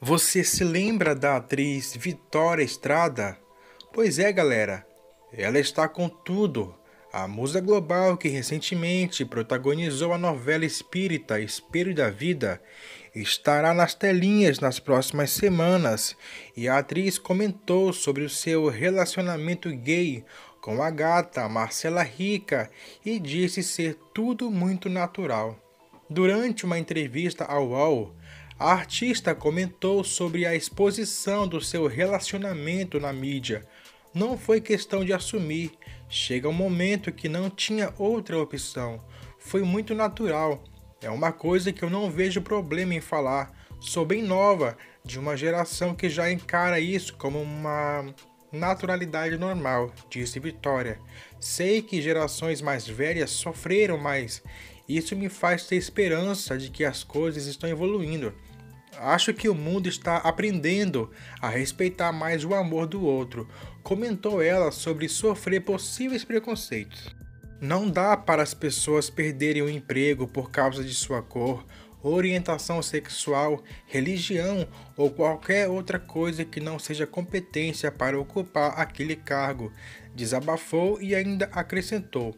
Você se lembra da atriz Vitória Estrada? Pois é, galera, ela está com tudo. A musa global que recentemente protagonizou a novela espírita Espelho da Vida estará nas telinhas nas próximas semanas e a atriz comentou sobre o seu relacionamento gay com a gata Marcela Rica e disse ser tudo muito natural. Durante uma entrevista ao UOL, a artista comentou sobre a exposição do seu relacionamento na mídia. Não foi questão de assumir, chega um momento que não tinha outra opção. Foi muito natural. É uma coisa que eu não vejo problema em falar. Sou bem nova, de uma geração que já encara isso como uma naturalidade normal, disse Vitória. Sei que gerações mais velhas sofreram mais. Isso me faz ter esperança de que as coisas estão evoluindo. Acho que o mundo está aprendendo a respeitar mais o amor do outro, comentou ela sobre sofrer possíveis preconceitos. Não dá para as pessoas perderem o emprego por causa de sua cor, orientação sexual, religião ou qualquer outra coisa que não seja competência para ocupar aquele cargo, desabafou e ainda acrescentou.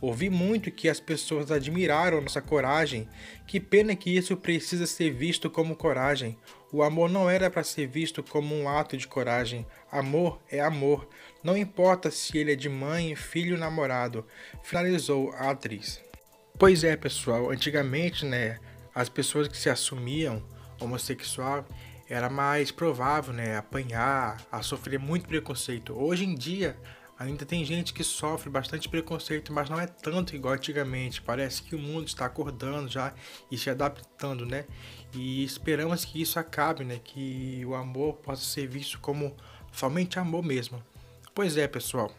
Ouvi muito que as pessoas admiraram nossa coragem. Que pena que isso precisa ser visto como coragem. O amor não era para ser visto como um ato de coragem. Amor é amor. Não importa se ele é de mãe, filho, namorado. Finalizou a atriz. Pois é, pessoal. Antigamente, né, as pessoas que se assumiam homossexual era mais provável, né, apanhar, a sofrer muito preconceito. Hoje em dia Ainda tem gente que sofre bastante preconceito, mas não é tanto igual antigamente. Parece que o mundo está acordando já e se adaptando, né? E esperamos que isso acabe, né? Que o amor possa ser visto como somente amor mesmo. Pois é, pessoal.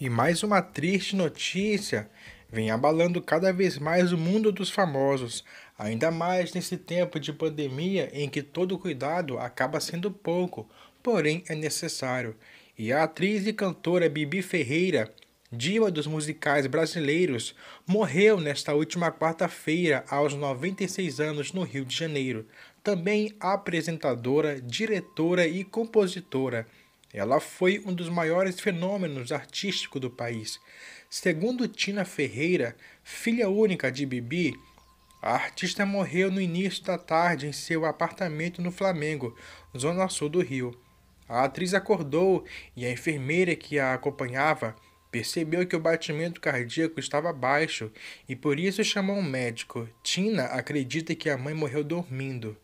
E mais uma triste notícia vem abalando cada vez mais o mundo dos famosos, ainda mais nesse tempo de pandemia em que todo cuidado acaba sendo pouco, porém é necessário. E a atriz e cantora Bibi Ferreira, diva dos musicais brasileiros, morreu nesta última quarta-feira aos 96 anos no Rio de Janeiro. Também apresentadora, diretora e compositora. Ela foi um dos maiores fenômenos artísticos do país. Segundo Tina Ferreira, filha única de Bibi, a artista morreu no início da tarde em seu apartamento no Flamengo, zona sul do Rio. A atriz acordou e a enfermeira que a acompanhava percebeu que o batimento cardíaco estava baixo e por isso chamou um médico. Tina acredita que a mãe morreu dormindo.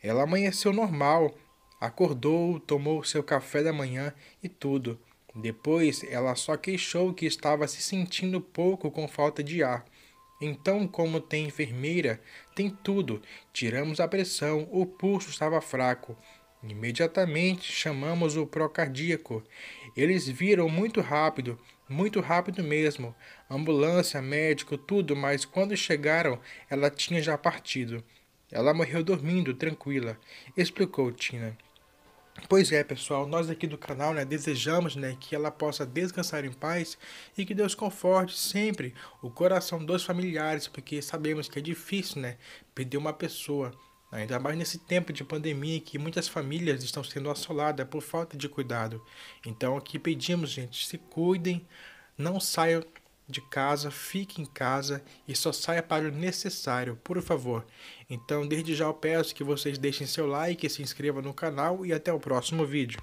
Ela amanheceu normal, acordou, tomou seu café da manhã e tudo. Depois, ela só queixou que estava se sentindo pouco com falta de ar. Então, como tem enfermeira, tem tudo. Tiramos a pressão, o pulso estava fraco. Imediatamente chamamos o procardíaco. Eles viram muito rápido, muito rápido mesmo. Ambulância, médico, tudo, mas quando chegaram, ela tinha já partido. Ela morreu dormindo, tranquila, explicou Tina. Pois é, pessoal, nós aqui do canal né, desejamos né, que ela possa descansar em paz e que Deus conforte sempre o coração dos familiares, porque sabemos que é difícil né, perder uma pessoa. Ainda mais nesse tempo de pandemia que muitas famílias estão sendo assoladas por falta de cuidado. Então aqui pedimos, gente, se cuidem, não saiam de casa, fique em casa e só saia para o necessário, por favor. Então, desde já eu peço que vocês deixem seu like, se inscrevam no canal e até o próximo vídeo.